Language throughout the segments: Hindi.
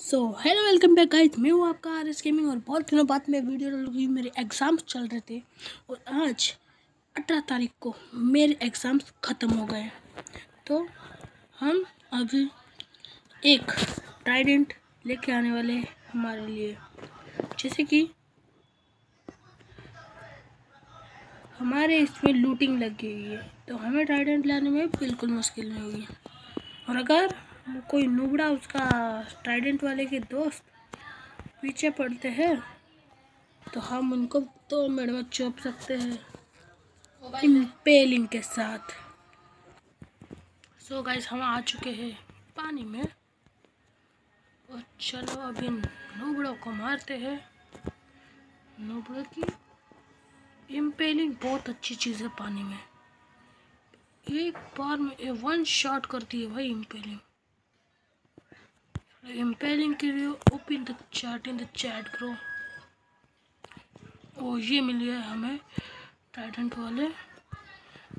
So hello welcome back guys मैं हूँ आपका आर एस गेमिंग और बहुत दिनों बाद में वीडियो डाल रही मेरे एग्ज़ाम्स चल रहे थे और आज अठारह तारीख को मेरे एग्ज़ाम्स ख़त्म हो गए तो हम अभी एक ट्राइडेंट लेके आने वाले हैं हमारे लिए। जैसे कि हमारे इसमें लूटिंग लगी हुई है। तो हमें ट्राइडेंट लाने में बिल्कुल मुश्किल नहीं होगी। और अगर कोई नुबड़ा उसका ट्राइडेंट वाले के दोस्त पीछे पड़ते हैं तो हम उनको दो मिनट में चौप सकते हैं। इम्पेलिंग के साथ। सो so गाइस हम आ चुके हैं पानी में। और चलो अभी नुबड़ों को मारते हैं। नुबड़ों की इम्पेलिंग बहुत अच्छी चीज़ है पानी में। एक बार में वन शॉट करती है भाई इम्पेलिंग इम्पेलिंग के लिए open the chat in the chat करो ओ, ये मिल गया हमें टाइटेंट वाले।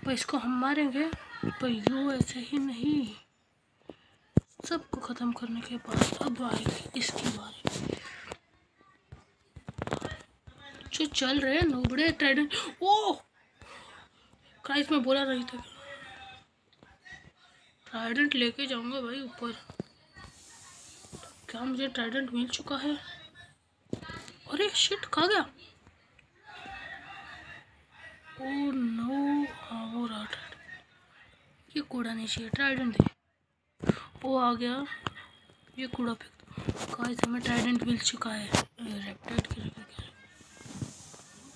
पर इसको हम मारेंगे, पर यू ऐसे ही नहीं। सबको ख़त्म करने के बाद अब आएगी इसकी बारी। जो चल रहे हैं, नोबड़े ट्राइडेंट ओ! क्राइस में बोला रही था। ट्राइडेंट लेके जाऊँगा भाई ऊपर। क्या मुझे ट्राइडेंट मिल चुका है? अरे शिट कहा गया? ओ नो हाँ वो ये कूड़ा नहीं चाहिए ट्राइडेंट दे वो आ गया। ये कूड़ा फेंक गाइस हमें ट्राइडेंट मिल चुका है। रेप्टाइड के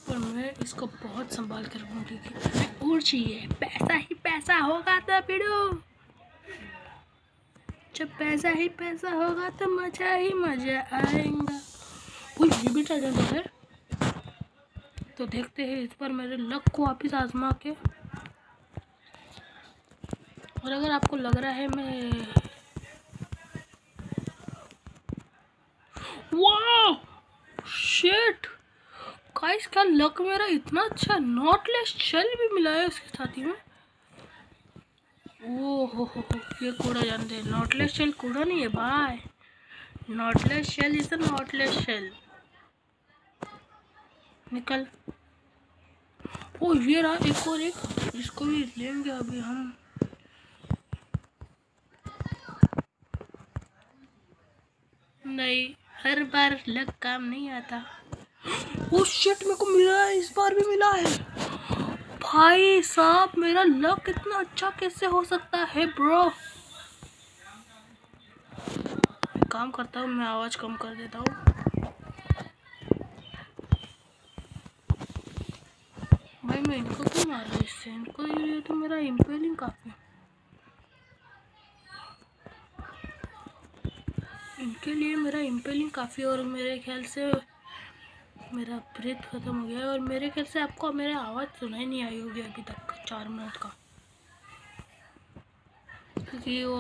पर मैं इसको बहुत संभाल कर रखूँगी और चाहिए। पैसा ही पैसा होगा तो पिड़ो। जब पैसा ही पैसा होगा तो मज़ा ही मज़ा आएगा। वो ये भी ट्राइडेंट है? तो देखते हैं इस पर मेरे लक को वापिस आजमा के। और अगर आपको लग रहा है मैं वाह! क्या लक मेरा इतना अच्छा? नॉटलेस शेल भी मिला है उसके साथ में। ओ हो हो ये कूड़ा जानते हैं नॉटलेस शेल कूड़ा नहीं है, भाई। Knotless shell is a knotless shell निकल। ओ, ये रहा एक और एक। इसको भी लेंगे अभी हम। नहीं, हर बार लग काम नहीं आता। ओ शिट मेरे को मिला है, इस बार भी मिला है। भाई साहब, मेरा लक इतना अच्छा कैसे हो सकता है ब्रो काम करता हूँ, मैं आवाज़ कम कर देता हूँ। भाई, मैं इनको क्यों मार रहा इससे? इनको ये तो मेरा इम्पेलिंग काफ़ी इनके लिए मेरा इम्पेलिंग काफ़ी और मेरे ख्याल से मेरा ब्रेथ ख़त्म हो गया है और मेरे ख्याल से आपको, मेरी आवाज़ सुनाई नहीं आई होगी अभी तक चार मिनट का। क्योंकि वो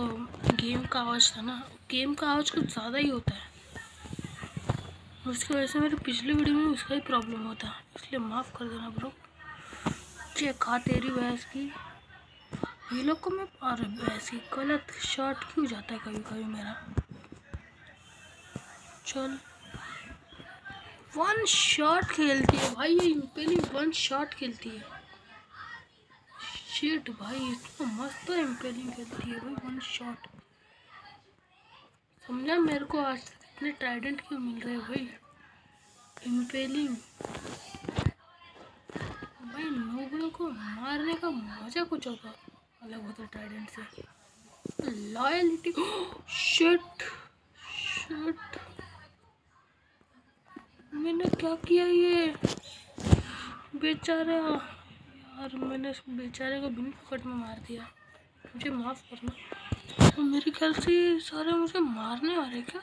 गेम का आवाज़ था ना गेम का आवाज़ कुछ ज़्यादा ही होता है। उसकी वजह से मेरे पिछले वीडियो में उसका ही प्रॉब्लम होता है। इसलिए माफ़ कर देना ब्रो चेक खा तेरी भैंस की। ये लोग को मैं अरे भैंस की गलत शॉट क्यों जाता है कभी कभी मेरा? चल। वन शॉट खेलती है भाई, ये इम्पेलिंग वन शॉट खेलती है। शिट भाई, इतना मस्त इम्पेलिंग खेलती है भाई, वन शॉट। समझा मेरे को आज इतने ट्राइडेंट क्यों मिल रहे भाई? इम्पेलिंग भाई नोबड़ों को मारने का मज़ा कुछ होता अलग होता ट्राइडेंट से। लॉयलिटी शिट शिट मैंने क्या किया ये? बेचारा, यार मैंने इस बेचारे को बिन पकड़ में मार दिया। मुझे माफ़ करना। तो मेरे ख्याल से सारे मुझे मारने रहे क्या?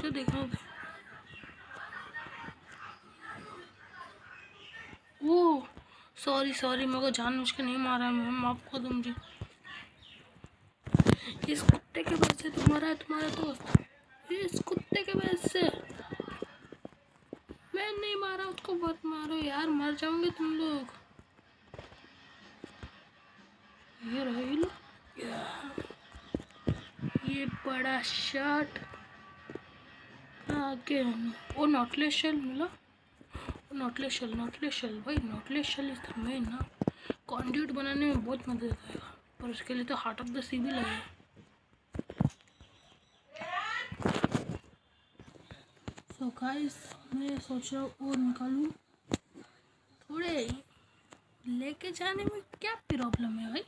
तो देखना ओ सॉरी सॉरी मेरे को जान मुझ के नहीं मारा मैं माफ़ कर दूँ मुझे। इस कुत्ते के वजह से तुम्हारा है तुम्हारा दोस्त, इस कुत्ते के वजह से। मैं नहीं मारा, उसको बहुत मारो यार, मर जाओगे तुम लोग। ये रही लो। ये बड़ा शॉट आगे वो नॉटलेस शेल मिला। नॉटलेस शेल नॉटलेस शेल भाई knotless shell is the main ना कॉन्ड्यूट बनाने में बहुत मदद आएगा पर उसके लिए तो हार्ट ऑफ़ द सी भी लगेगा सो गाइस मैं सोच रहा हूँ वो निकालूँ। थोड़े लेके जाने में क्या प्रॉब्लम है भाई?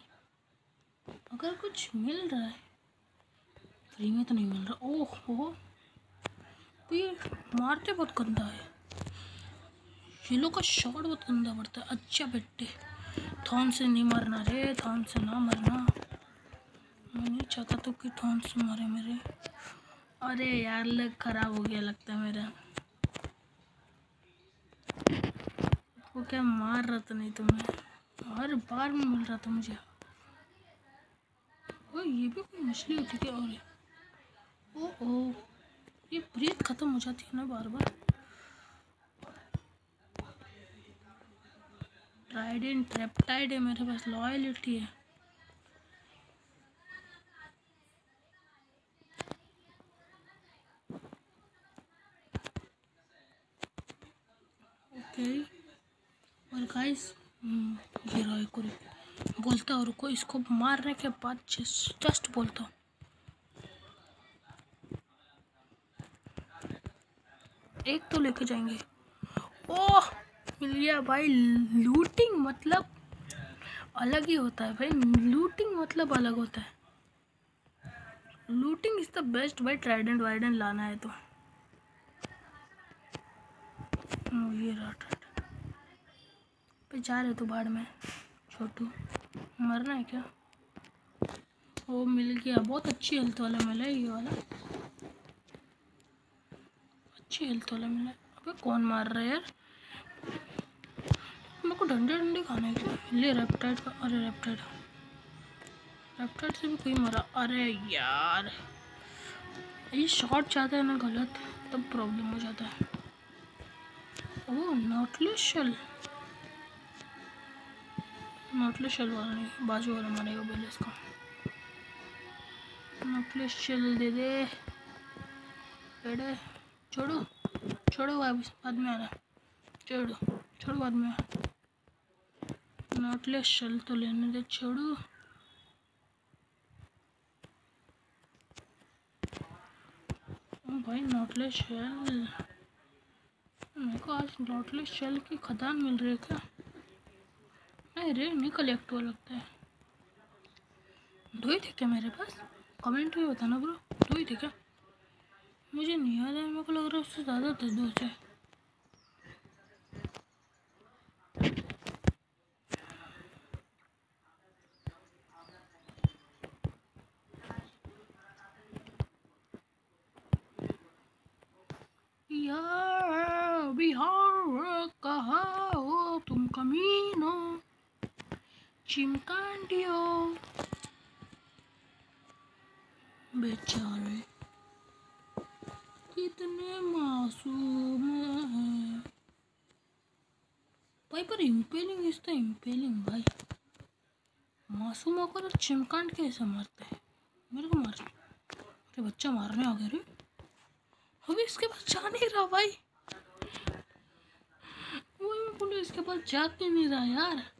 अगर कुछ मिल रहा है फ्री में तो नहीं मिल रहा। ओह हो तो ये मारते बहुत गंदा है। ये लोग का शॉट बहुत गंदा पड़ता है। अच्छा बेटे, थॉन से नहीं मरना रे, थॉन से ना मरना। मैं नहीं चाहता तो कि थॉन से मारे मेरे। अरे यार, लग खराब हो गया लगता है मेरा। वो क्या मार रहा था नहीं तुम्हें? हर बार मिल रहा था मुझे। ओ ये भी कोई मछली होती क्या और ओ ओ, ये ब्रीथ खत्म हो जाती है ना बार बार। ट्राइडेंट ट्रेप्टाइड है मेरे पास लॉयलिटी है। ओके और गाइस बोलता और को इसको मारने के बाद जस्ट बोलता हूँ। एक तो लेके जाएँगे। ओह, मिल गया भाई। लूटिंग मतलब अलग ही होता है भाई। लूटिंग मतलब अलग होता है। लूटिंग इज़ द बेस्ट भाई। ट्राइडेंट वाइडेंट लाना है तो। ये पे जा रहे तो बाढ़ में, छोटू। मरना है क्या? वो मिल गया। बहुत अच्छी हेल्थ वाला मिला है ये वाला। अच्छी हेल्थ वाला मिला अबे, कौन मार रहा है यार? मेरे को डंडे डंडे खाने के ले रेप्टाइड का। अरे रेप्टाइड रेप्टाइड से भी कोई मरा। अरे यार। ये शॉट जाता है ना गलत, तब प्रॉब्लम हो जाता है। Oh knotless shell knotless shell वाला नहीं, बाजू वाला मारेगा पहले इसका। नॉटलेस शेल दे दे। एडे छोड़ो छोड़ो वापस, बाद में आ छोड़ो छोड़ो बाद में। नॉटलेस शेल तो लेने दे, छोड़ो। भाई नॉटलेस शेल मेरे को आज नॉटलेस शेल की खदान मिल रही है क्या? नहीं रे नहीं कलेक्ट हुआ लगता है। दो ही थे क्या मेरे पास? कमेंट में बताना ब्रो दो ही थे क्या? मुझे नहीं याद है, मेरे को लग रहा है उससे ज़्यादा थे दो से बिहार कहा हो तुम कमीनो। चिमकांडियो। बेचारे, कितने मासूम हैं। भाई, पर इम्पेलिंग इज़ द इम्पेलिंग भाई। मासूम होकर चिमकांड कैसे मारते हैं? मेरे को मार अरे बच्चा मारने आ गया रे। अभी इसके पास जा नहीं रहा भाई। वही इसके पास जा क्यों नहीं रहा यार?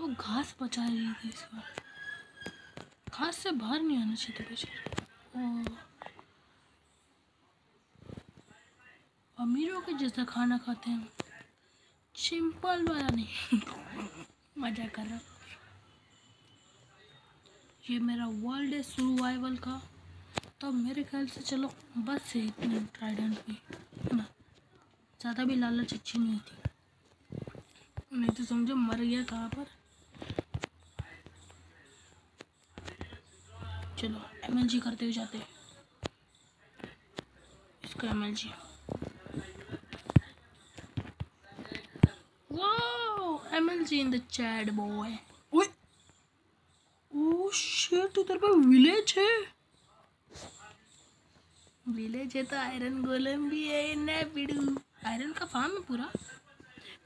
वो घास बचा रही थी इस बार। घास से बाहर नहीं आना चाहिए बेचारे। अमीरों के जैसा खाना खाते हैं। सिंपल वाला नहीं। मज़ा कर रहा ये मेरा वर्ल्ड है सर्वाइवल का। तो मेरे ख्याल से चलो, बस है इतने ट्राइडेंट भी ज़्यादा भी लालच अच्छी नहीं थी। नहीं तो समझो मर गया कहाँ पर? चलो एमएलजी करते हुए जाते इसका M L G L G in the chat boy oh shit इधर पे विलेज है। विलेज है तो आयरन गोलम भी है ना बिड़ू आयरन का फार्म है पूरा,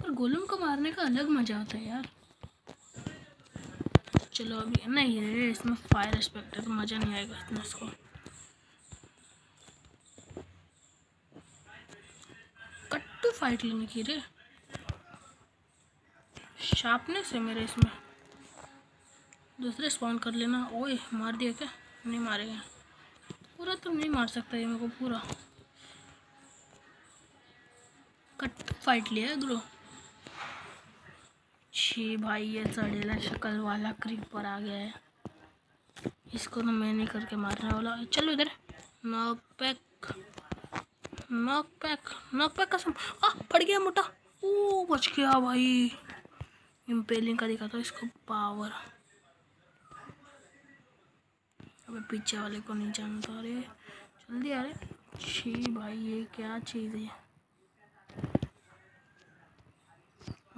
पर गोलम को मारने का अलग मज़ा आता है यार। चलो अभी नहीं रे इसमें फायर एस्पेक्ट है तो मज़ा नहीं आएगा इतना इसको। फाइट लेने की रे। शार्पनेस है मेरे इसमें। दूसरे स्पॉन कर लेना। ओए, मार दिया क्या? नहीं मारेगा। पूरा तो नहीं मार सकता ये मेरे को, पूरा। कट फाइट लिया ग्रो। छी भाई, ये सड़ेला शक्ल वाला क्रीपर आ गया है। इसको तो मैं नहीं करके मारने वाला। चलो इधर। Knock pack knock pack knock pack कसम आ पड़ गया मोटा। ओ, बच गया भाई। इम्पेलिंग का दिखा था इसको। पावर अबे पीछे वाले को नहीं जानता। अरे, जल्दी रहे। छी भाई, ये क्या चीज़ है?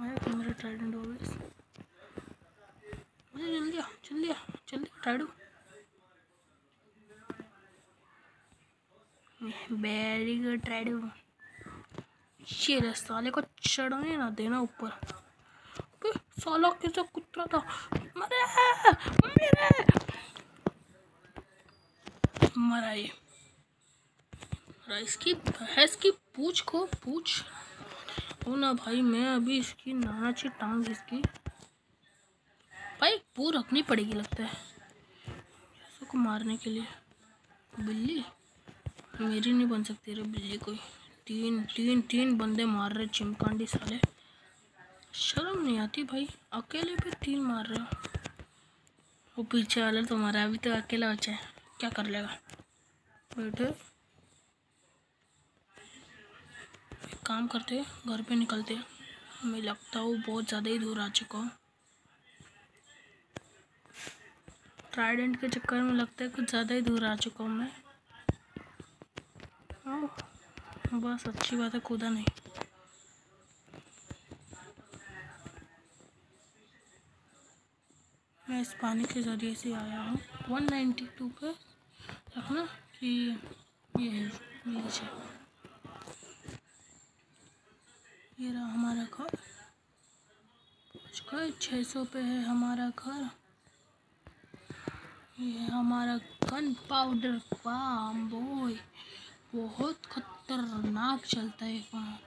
मेरा ट्राइडेंट ऑलवेज मुझे जल्दी आ जल्दी आ जल्दी ट्राइडो वेरी गुड ट्राइडो शेर साले को चढ़ने ना देना ऊपर। साला कैसा कुत्ता था। मरे मरे। मरा ये। इसकी भैंस की पूछ को, पूछ। ना भाई, मैं अभी इसकी नाना ची टांग इसकी। भाई पू रखनी पड़ेगी लगता है। इसको मारने के लिए। बिल्ली? मेरी नहीं बन सकती रे बिल्ली कोई। तीन तीन तीन बंदे मार रहे चिमकांडी साले। शर्म नहीं आती भाई, अकेले पे तीन मार रहे हो। वो पीछे वाला तो मारा अभी तो अकेला बच्चा है। क्या कर लेगा? बैठे। काम करते घर पे निकलते मैं लगता हूँ बहुत ज़्यादा ही दूर आ चुका हूँ। ट्राइडेंट के चक्कर में लगता है कुछ ज़्यादा ही दूर आ चुका हूँ मैं। बस अच्छी बात है कूदा नहीं। मैं इस पानी के ज़रिए से आया हूँ। 192 पे रखना कि ये है, नीचे। ये रहा हमारा घर। छः सौ पे है हमारा घर। ये हमारा गन पाउडर फार्म, बॉय। बहुत खतरनाक चलता है फार्म।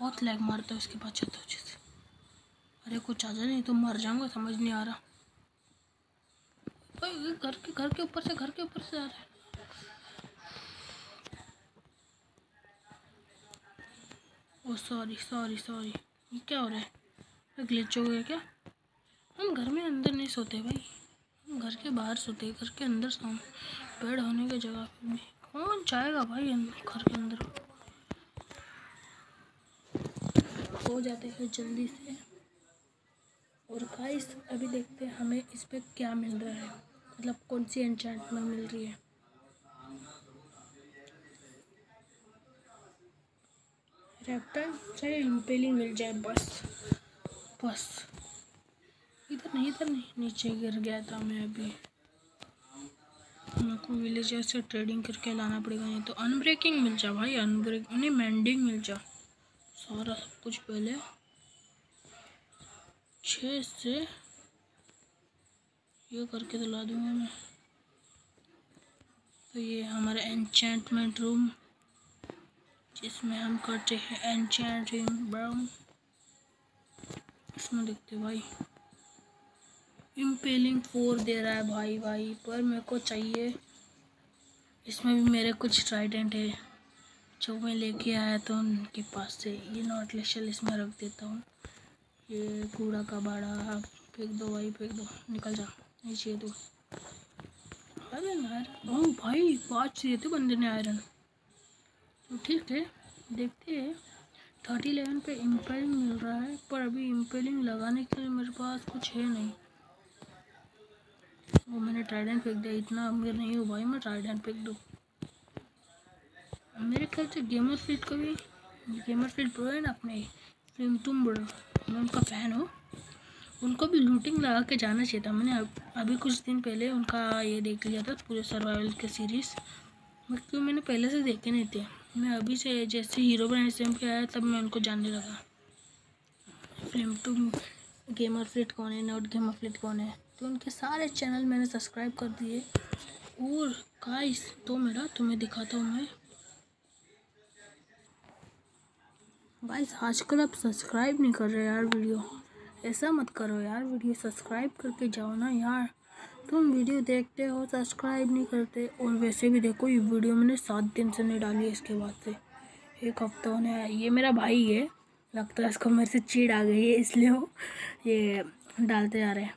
बहुत लैग मारता है उसके बाद चलता है से अरे कुछ आ जाए नहीं तो मर जाऊँगा, समझ नहीं आ रहा। घर के घर के ऊपर से, घर के ऊपर से आ रहा है। ओ सॉरी सॉरी सॉरी ये क्या हो रहा है? ग्लिच हो गया क्या? हम घर में अंदर नहीं सोते भाई। हम घर के बाहर सोते घर के अंदर सो बेड होने की जगह पे भी। कौन चाहेगा भाई घर के अंदर? हो जाते हैं जल्दी से। और गाइस अभी देखते हैं हमें इस पर क्या मिल रहा है। मतलब कौन सी एंचमेंट मिल रही है। रैप्टर चाहे इम्पेलिंग मिल जाए बस। बस। इधर नहीं इधर नहीं, नीचे गिर गया था मैं अभी। मेरे को विलेजर से ट्रेडिंग करके लाना पड़ेगा, नहीं तो अनब्रेकिंग मिल जा भाई अनब्रेक नहीं मैंडिंग मिल जा। सारा सब कुछ पहले। छः से ये करके तो ला दूँगा मैं। तो ये हमारा एनचेंटमेंट रूम जिसमें हम करते हैं एनचेंटिंग ब्राउन इसमें देखते भाई। इम्पेलिंग फोर दे रहा है भाई भाई। पर मेरे को चाहिए। इसमें भी मेरे कुछ ट्राइडेंट है। जो मैं लेके आया था उनके पास से। ये नॉट लेशल इसमें रख देता हूँ। ये कूड़ा का बाड़ा। फेंक दो भाई, फेंक दो। निकल जा। नीचे दो। अरे यार भाई, पाँच थे बंदे ने आयरन ठीक है, देखते हैं। थर्टी इलेवन पर इम्पेलिंग मिल रहा है, पर अभी इम्पेलिंग लगाने के लिए मेरे पास कुछ है नहीं। वो मैंने ट्राइडेंट फेंक दिया, इतना अमीर नहीं हूँ भाई, मैं ट्राइडेंट फेंक दूँ। मेरे ख्याल से गेमर फ़ील्ड का भी गेमर फ़ील्ड प्रो है ना अपने। फ़िल्म तुम बड़ो मैं उनका फ़ैन हूँ। उनको भी लूटिंग लगा के जाना चाहिए था। मैंने अब अभी कुछ दिन पहले उनका ये देख लिया था, पूरे सर्वाइवल के सीरीज़ क्यों मैंने पहले से देखे नहीं थे? मैं अभी से जैसे हीरो बनाने से पे आया, तब मैं उनको जानने लगा। फ़िल्म टू गेमर फ्लिट कौन है नोट गेमर फ्लिट कौन है? तो उनके सारे चैनल मैंने सब्सक्राइब कर दिए। और गाइस तो मेरा, तुम्हें दिखाता हूँ मैं। गाइस आजकल आप सब्सक्राइब नहीं कर रहे यार वीडियो ऐसा मत करो यार वीडियो सब्सक्राइब करके जाओ ना यार। तुम वीडियो देखते हो सब्सक्राइब नहीं करते, और वैसे भी देखो, ये वीडियो मैंने सात दिन से नहीं डाली इसके बाद से। एक हफ़्ता होने आया। ये मेरा भाई है, लगता है इसको मेरे से चीड़ आ गई है, इसलिए वो ये डालते जा रहे हैं।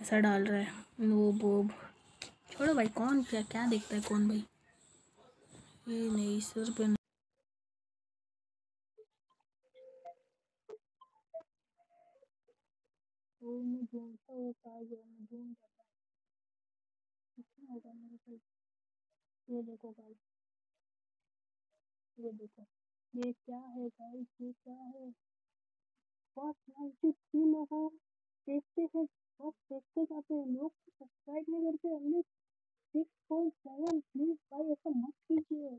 ऐसा डाल रहा है। वो वो छोड़ो भाई, कौन क्या क्या देखता है कौन भाई? ये नहीं सर पे वो मैं ढूंढता वो पाया गया, मैं ढूंढ जाता कितना होगा मेरे पास। ये देखो गाइस ये देखो। ये क्या है गाइस ये क्या है? बस नाइन्टी थ्री लोगों देखते हैं बस देखते जाते हैं। लोग सब्सक्राइब नहीं करते, हमने सिक्स पॉइंट सेवन प्लीज़ भाई ऐसा मत कीजिए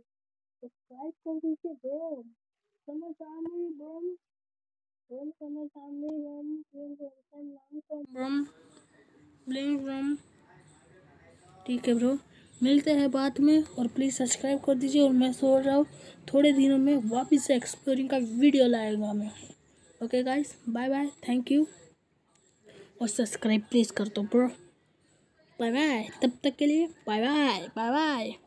सब्सक्राइब कर दीजिए ब्रो समझ आ नहीं bro Brum from family room, bring from long from brum, bring from ठीक है ब्रो मिलते हैं बाद में और प्लीज़ सब्सक्राइब कर दीजिए और मैं सोच रहा हूँ थोड़े दिनों में वापस से एक्सप्लोरिंग का वीडियो लाएगा मैं. Okay guys bye bye thank you और सब्सक्राइब प्लीज़ कर दो ब्रो बाय बाय तब तक के लिए बाय बाय बाय बाय